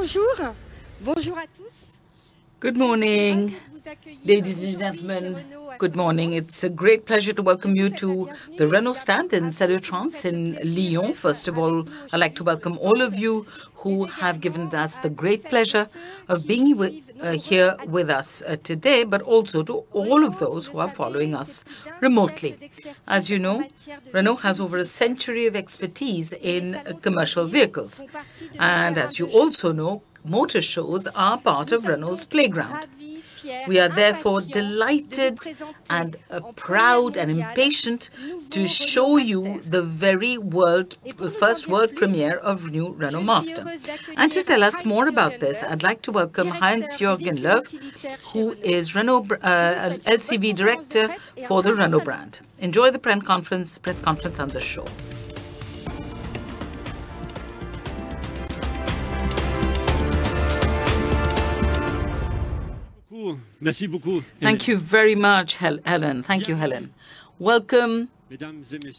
Bonjour. Bonjour à tous. Good morning, ladies and gentlemen. Good morning. It's a great pleasure to welcome you to the Renault stand in Solutrans in Lyon. First of all, I'd like to welcome all of you who have given us the great pleasure of being with, uh, here with us uh, today, but also to all of those who are following us remotely. As you know, Renault has over a century of expertise in uh, commercial vehicles. And as you also know, motor shows are part of Renault's playground. We are therefore delighted and uh, proud and impatient to show you the very world, first world premiere of new Renault Master. And to tell us more about this, I'd like to welcome Heinz-Jürgen Löw, who is Renault uh, LCV director for the Renault brand. Enjoy the press conference, press conference on the show. Thank you very much, Hel Helen. Thank you, Helen. Welcome,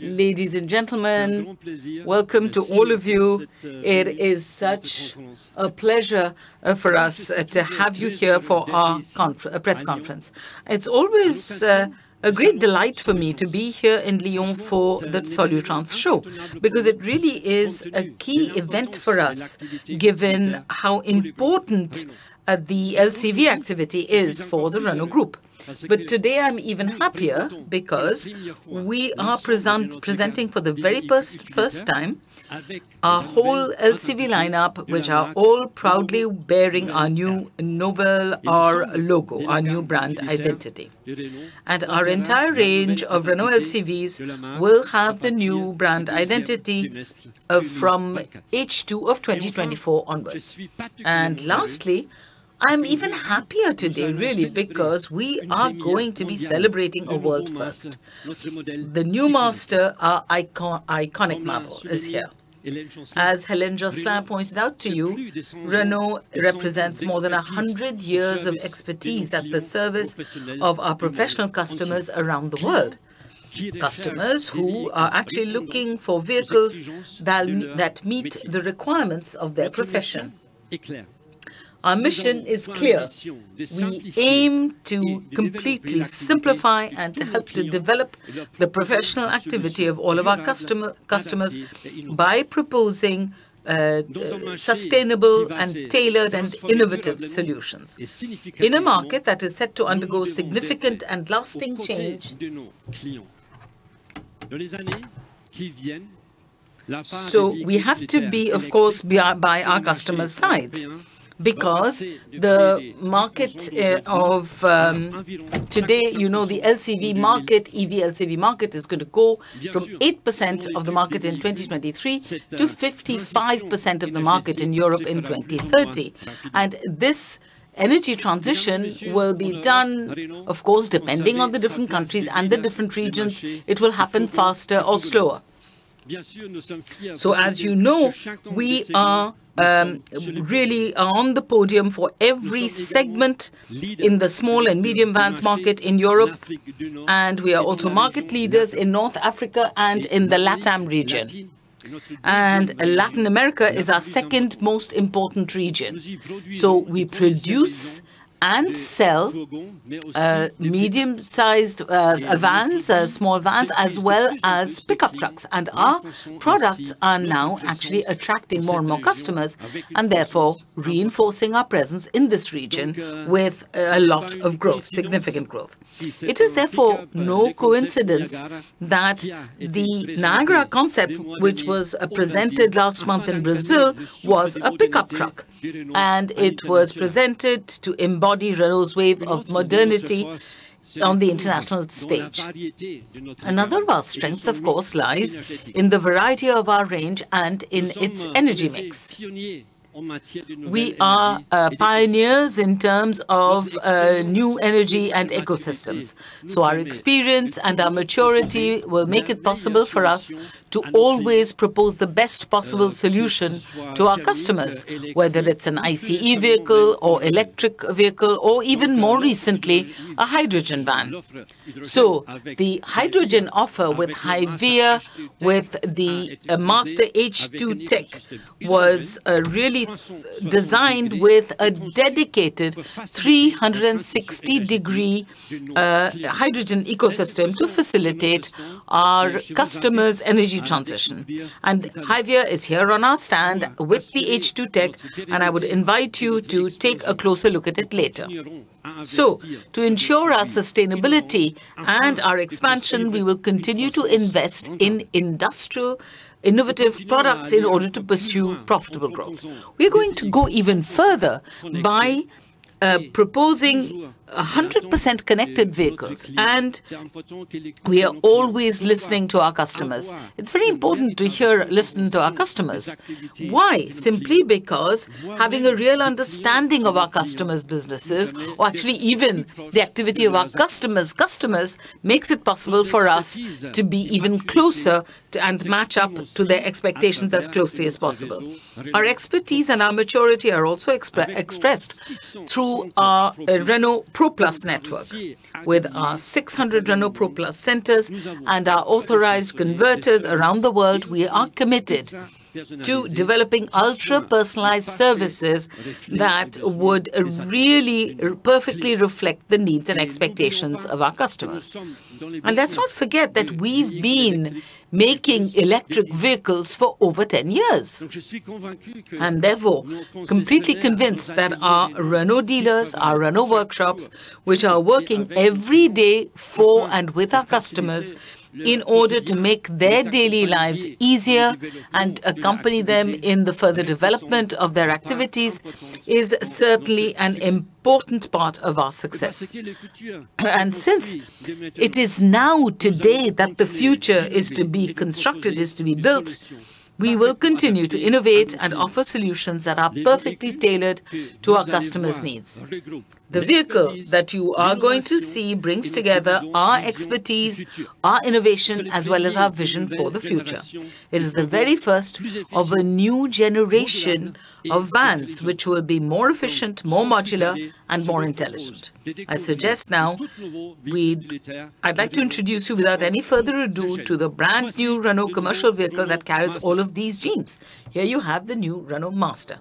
ladies and gentlemen. Welcome to all of you. It is such a pleasure uh, for us uh, to have you here for our uh, press conference. It's always uh, a great delight for me to be here in Lyon for the Solutrans show because it really is a key event for us given how important the LCV activity is for the Renault Group. But today I'm even happier because we are present, presenting for the very first, first time our whole LCV lineup, which are all proudly bearing our new Nouvelle R logo, our new brand identity. And our entire range of Renault LCVs will have the new brand identity uh, from H2 of 2024 onwards. And lastly, I'm even happier today, really, because we are going to be celebrating a world first. The new master, our icon iconic model, is here. As Hélène Josselin pointed out to you, Renault represents more than 100 years of expertise at the service of our professional customers around the world. Customers who are actually looking for vehicles that, that meet the requirements of their profession. Our mission is clear. We aim to completely simplify and to help to develop the professional activity of all of our customer, customers by proposing uh, sustainable and tailored and innovative solutions. In a market that is set to undergo significant and lasting change, so we have to be, of course, by our customers' sides because the market uh, of um, today, you know, the LCV market, EV LCV market is going to go from 8% of the market in 2023 to 55% of the market in Europe in 2030. And this energy transition will be done, of course, depending on the different countries and the different regions. It will happen faster or slower. So as you know, we are um, really on the podium for every segment in the small and medium vans market in Europe. And we are also market leaders in North Africa and in the LATAM region. And Latin America is our second most important region. So we produce and sell uh, medium-sized uh, vans, uh, small vans, as well as pickup trucks. And our products are now actually attracting more and more customers and therefore reinforcing our presence in this region with a lot of growth, significant growth. It is therefore no coincidence that the Niagara concept, which was uh, presented last month in Brazil, was a pickup truck. And it was presented to embody Renault's wave of modernity on the international stage. Another of our strengths, of course, lies in the variety of our range and in its energy mix. We are uh, pioneers in terms of uh, new energy and ecosystems. So our experience and our maturity will make it possible for us to always propose the best possible solution to our customers, whether it's an ICE vehicle or electric vehicle, or even more recently, a hydrogen van. So the hydrogen offer with HYVIA, with the uh, Master H2 Tech, was uh, really designed with a dedicated 360-degree uh, hydrogen ecosystem to facilitate our customers' energy transition. And HYVIA is here on our stand with the H2 Tech, and I would invite you to take a closer look at it later. So, to ensure our sustainability and our expansion, we will continue to invest in industrial innovative products in order to pursue profitable growth. We're going to go even further by uh, proposing 100% connected vehicles, and we are always listening to our customers. It's very important to hear, listen to our customers. Why? Simply because having a real understanding of our customers' businesses, or actually even the activity of our customers' customers, makes it possible for us to be even closer to, and match up to their expectations as closely as possible. Our expertise and our maturity are also expre expressed through our uh, Renault Plus network. With our 600 Renault Pro Plus centers and our authorized converters around the world, we are committed to developing ultra-personalized services that would really perfectly reflect the needs and expectations of our customers. And let's not forget that we've been making electric vehicles for over 10 years. I'm therefore completely convinced that our Renault dealers, our Renault workshops, which are working every day for and with our customers, in order to make their daily lives easier and accompany them in the further development of their activities is certainly an important part of our success. And since it is now today that the future is to be constructed, is to be built, we will continue to innovate and offer solutions that are perfectly tailored to our customers' needs. The vehicle that you are going to see brings together our expertise, our innovation, as well as our vision for the future. It is the very first of a new generation of vans, which will be more efficient, more modular, and more intelligent. I suggest now we I'd like to introduce you without any further ado to the brand new Renault commercial vehicle that carries all of these genes. Here you have the new Renault Master.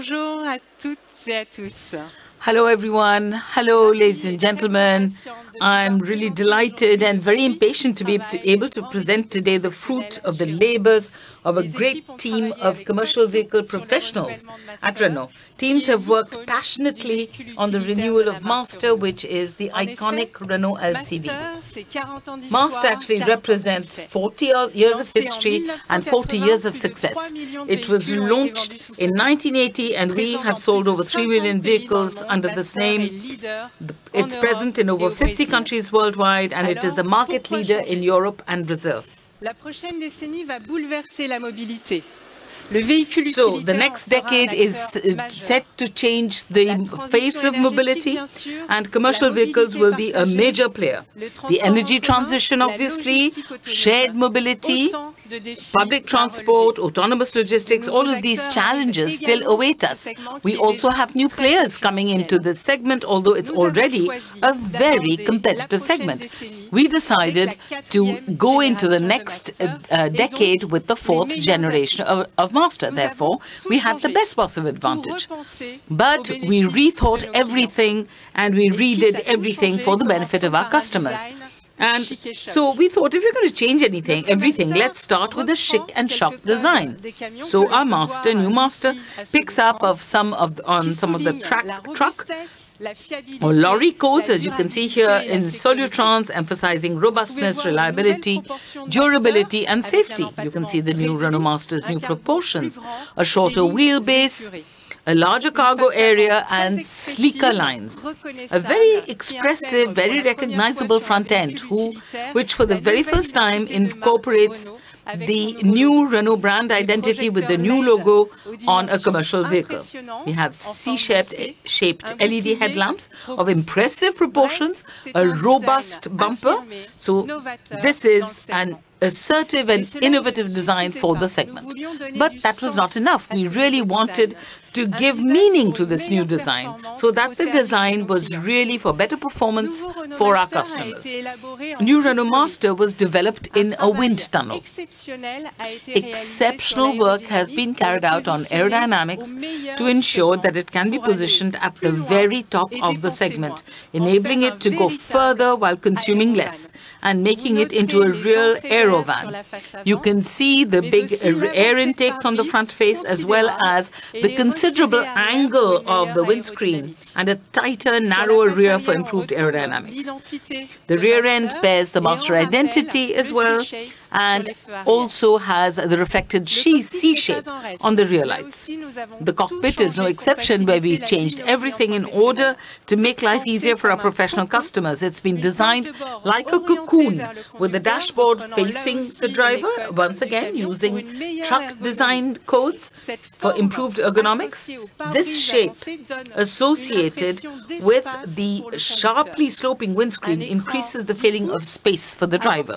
Bonjour à toutes et à tous. Hello, everyone. Hello, ladies and gentlemen. I'm really delighted and very impatient to be able to present today the fruit of the labors of a great team of commercial vehicle professionals at Renault. Teams have worked passionately on the renewal of Master, which is the iconic Renault LCV. Master actually represents 40 years of history and 40 years of success. It was launched in 1980 and we have sold over 3 million vehicles under this name. It's present in over 50 countries worldwide and it is a market leader in Europe and Brazil. La prochaine décennie va bouleverser la mobilité. So the next decade is uh, set to change the face of mobility and commercial vehicles will be a major player. The energy transition, obviously, shared mobility, public transport, autonomous logistics, all of these challenges still await us. We also have new players coming into this segment, although it's already a very competitive segment. We decided to go into the next uh, uh, decade with the fourth generation of, of Master. Therefore, we had the best possible advantage. But we rethought everything and we redid everything for the benefit of our customers. And so we thought if you're going to change anything, everything, let's start with a chic and shop design. So our master, new master, picks up of some of on some of the track truck or lorry codes, as you can see here in Solutrans, emphasizing robustness, reliability, durability, and safety. You can see the new Renault Master's new proportions, a shorter wheelbase, a larger cargo area and sleeker lines. A very expressive, very recognizable front end, who, which for the very first time incorporates the new Renault brand identity with the new logo on a commercial vehicle. We have C-shaped shaped LED headlamps of impressive proportions, a robust bumper. So this is an assertive and innovative design for the segment. But that was not enough. We really wanted to give meaning to this new design so that the design was really for better performance for our customers. New Renault Master was developed in a wind tunnel. Exceptional work has been carried out on aerodynamics to ensure that it can be positioned at the very top of the segment, enabling it to go further while consuming less and making it into a real aero van. You can see the big air intakes on the front face as well as the considerable angle of the windscreen and a tighter, narrower rear for improved aerodynamics. The rear end bears the master identity as well and also has the reflected C shape on the rear lights. The cockpit is no exception where we've changed everything in order to make life easier for our professional customers. It's been designed like a cocoon with the dashboard facing the driver, once again using truck design codes for improved ergonomics. This shape associated with the sharply sloping windscreen increases the feeling of space for the driver.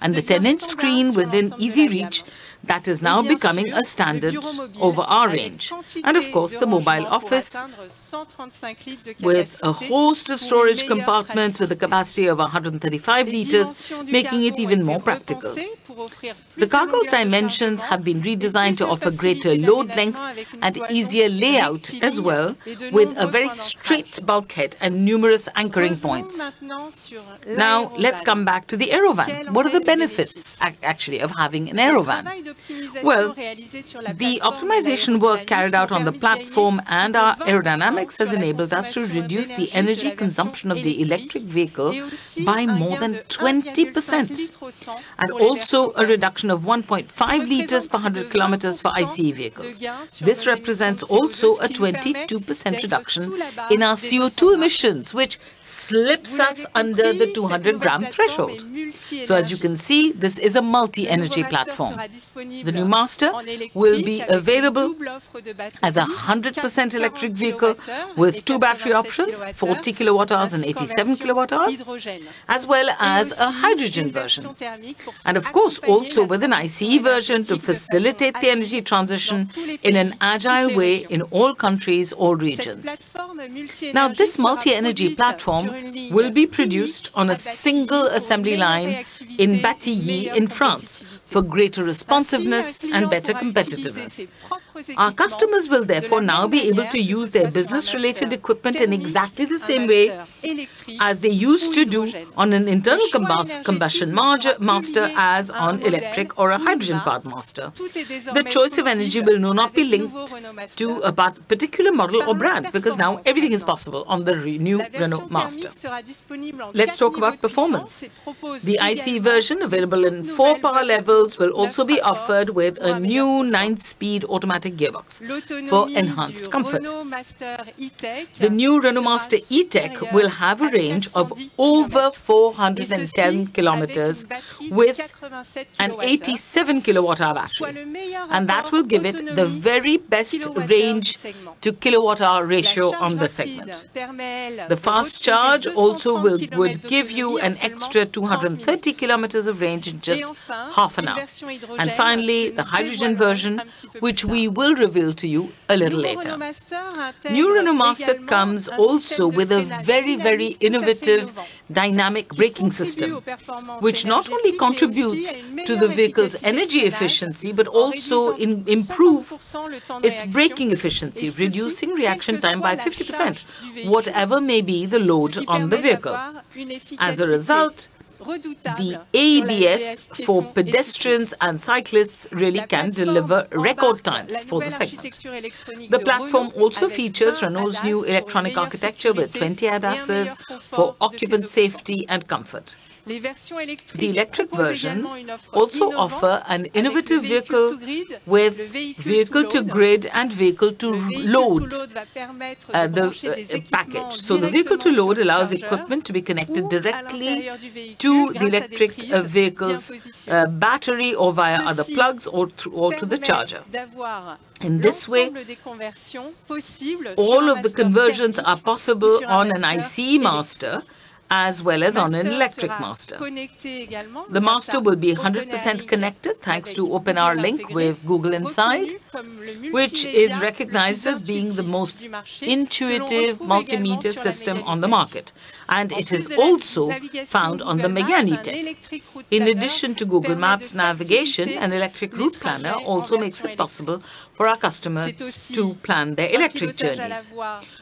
And the 10-inch screen within easy reach that is now becoming a standard over our range. And of course, the mobile office with a host of storage compartments with a capacity of 135 liters, making it even more practical. The cargo's dimensions have been redesigned to offer greater load length and easier layout as well, with a very straight bulkhead and numerous anchoring points. Now, let's come back to the Aerovan. What are the benefits, actually, of having an Aerovan? Well, the optimization work carried out on the platform and our has enabled us to reduce the energy consumption of the electric vehicle by more than 20%, and also a reduction of 1.5 liters per 100 kilometers for ICE vehicles. This represents also a 22% reduction in our CO2 emissions, which slips us under the 200 gram threshold. So as you can see, this is a multi-energy platform. The new Master will be available as a 100% electric vehicle with two battery options, 40 kilowatt hours and 87 kilowatt hours, as well as a hydrogen version. And of course, also with an ICE version to facilitate the energy transition in an agile way in all countries, all regions. Now, this multi-energy platform will be produced on a single assembly line in Batilly in France for greater responsiveness and better competitiveness. Our customers will therefore now be able to use their business-related equipment in exactly the same way as they used to do on an internal combustion master as on electric or a hydrogen-powered master. The choice of energy will no not be linked to a particular model or brand because now everything is possible on the new Renault Master. Let's talk about performance. The IC version available in four power levels will also be offered with a new nine-speed automatic automatic gearbox for enhanced comfort. The new Renault Master E-Tech will have a range of over 410 kilometers with an 87 kilowatt hour battery. And that will give it the very best range to kilowatt hour ratio on the segment. The fast charge also will, would give you an extra 230 kilometers of range in just half an now. And finally, the hydrogen version, which we will reveal to you a little later. New Renault Master comes also with a very, very innovative dynamic braking system, which not only contributes to the vehicle's energy efficiency, but also in, improves its braking efficiency, reducing reaction time by 50%, whatever may be the load on the vehicle. As a result, the ABS for pedestrians and cyclists really can deliver record times for the segment. The platform also features Renault's new electronic architecture with 20 ADASs for occupant safety and comfort. The electric versions also offer an innovative vehicle with vehicle-to-grid and vehicle-to-load uh, the uh, package. So the vehicle-to-load allows equipment to be connected directly to the electric uh, vehicle's uh, battery or via other plugs or, or to the charger. In this way, all of the conversions are possible on an ICE master as well as on an electric master. The master will be 100% connected thanks to OpenR Link with Google Inside, which is recognized as being the most intuitive multimedia system on the market. And it is also found on the Megane E-Tech. In addition to Google Maps navigation, an electric route planner also makes it possible for our customers to plan their electric journeys.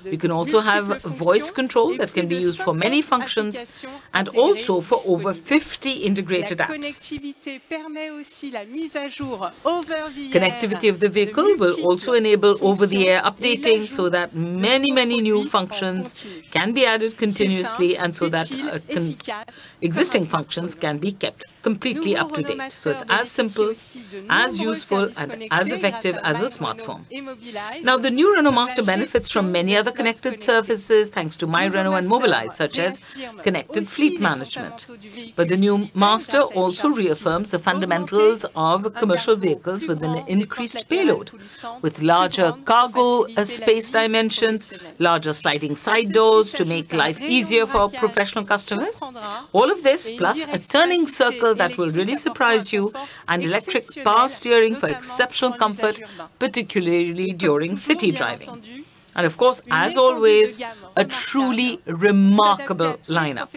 You can also have voice control that can be used for many functions and also for over 50 integrated apps. Connectivity of the vehicle will also enable over-the-air updating so that many, many new functions can be added continuously and so that uh, existing functions can be kept completely up to date. So it's as simple, as useful, and as effective as a smartphone. Now, the new Renault Master benefits from many other connected services thanks to My Renault and Mobilize, such as connected fleet management. But the new Master also reaffirms the fundamentals of commercial vehicles with an increased payload, with larger cargo uh, space dimensions, larger sliding side doors to make life easier for professional customers. All of this, plus a turning circle that will really surprise you, and electric power steering for exceptional comfort, particularly during city driving. And of course, as always, a truly remarkable lineup.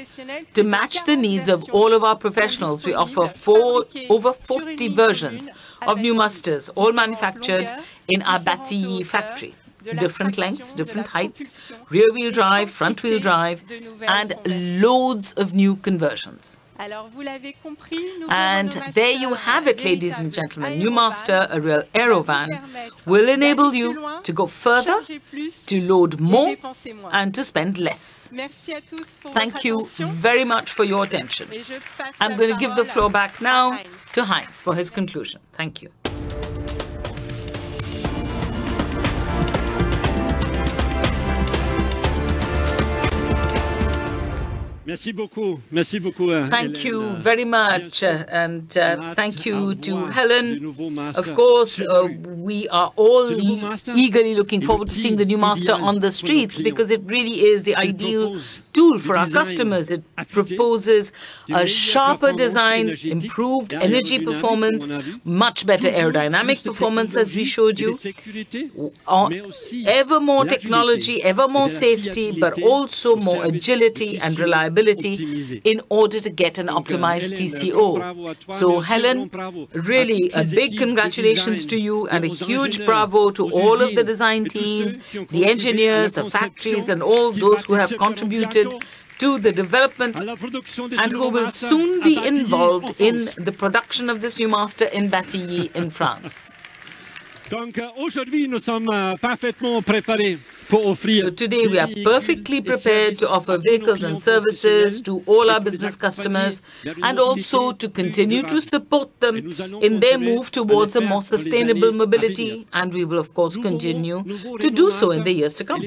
To match the needs of all of our professionals, we offer four, over 40 versions of new Masters, all manufactured in our Batilly factory different lengths, different heights, rear-wheel drive, front-wheel drive, and loads of new conversions. And there you have it, ladies and gentlemen. New Master, a real Aerovan, will enable you to go further, to load more, and to spend less. Thank you very much for your attention. I'm going to give the floor back now to Heinz for his conclusion. Thank you. Thank you very much, uh, and uh, thank you to Helen. Of course, uh, we are all eagerly looking forward to seeing the new master on the streets because it really is the ideal tool for our customers. It proposes a sharper design, improved energy performance, much better aerodynamic performance, as we showed you, ever more technology, ever more safety, but also more agility and reliability in order to get an optimized TCO. So, Helen, really a big congratulations to you and a huge bravo to all of the design teams, the engineers, the factories, and all those who have contributed to the development and who will soon be involved in the production of this new master in Batilly in France. Donc aujourd'hui, nous sommes euh, parfaitement préparés So today we are perfectly prepared to offer vehicles and services to all our business customers and also to continue to support them in their move towards a more sustainable mobility and we will of course continue to do so in the years to come.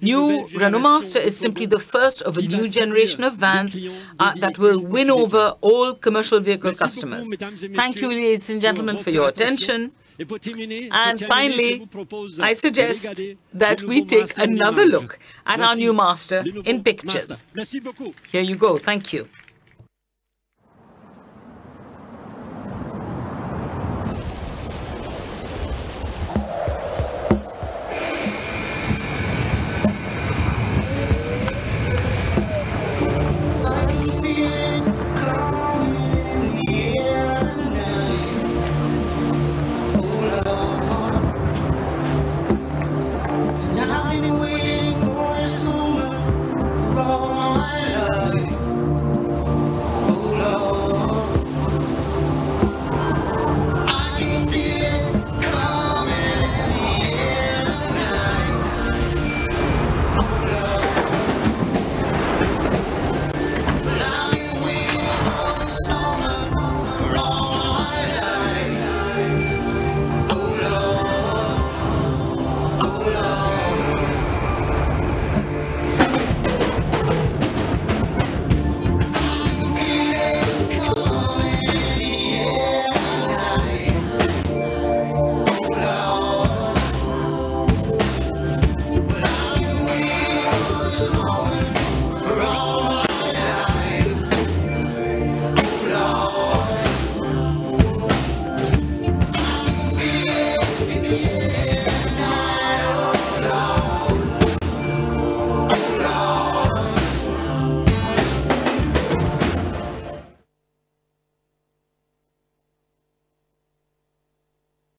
New Renault Master is simply the first of a new generation of vans uh, that will win over all commercial vehicle customers. Thank you ladies and gentlemen for your attention. And finally, I suggest that we take another look at our new master in pictures. Here you go. Thank you.